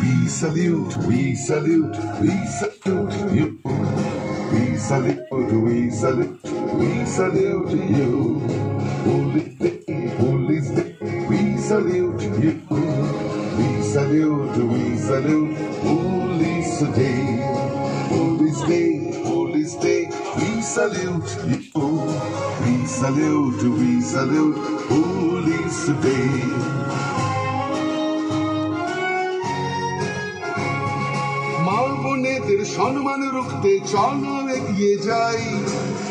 We salute, we salute, we salute you. We salute, we salute, we salute you. Holy day, holy day, we salute you. We salute, we salute, holy day. Holy day, holy day, we salute you. We salute, we salute, holy day. মা বোনেদের সম্মান রুখতে চলো এগিয়ে যাই।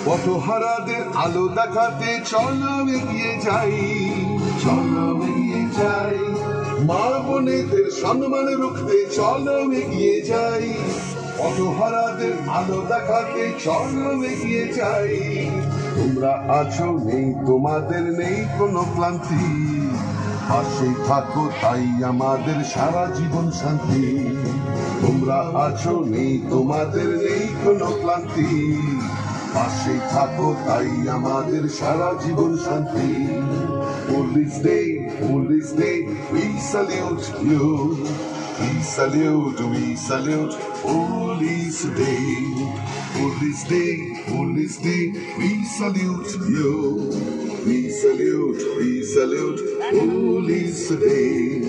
পথহারাদের আলো দেখাতে চলো এগিয়ে যাই। চলো এগিয়ে যাই। মা বোনেদের সম্মান রুখতে চলো এগিয়ে যাই। আলো যাই। তোমরা আছো নেই তোমাদের নেই কোনো ক্লান্তি। পাশে থাকো তাই আমাদের সারা জীবন শান্তি। তোমরা আছো নেই তোমাদের নেই কোনো ক্লান্তি। পাশে থাকো তাই আমাদের সারা জীবন শান্তি। Police Day, Police Day, we salute you. We salute, we salute Police Day. Police Day, Police Day, we salute you. We salute, we salute Police Day.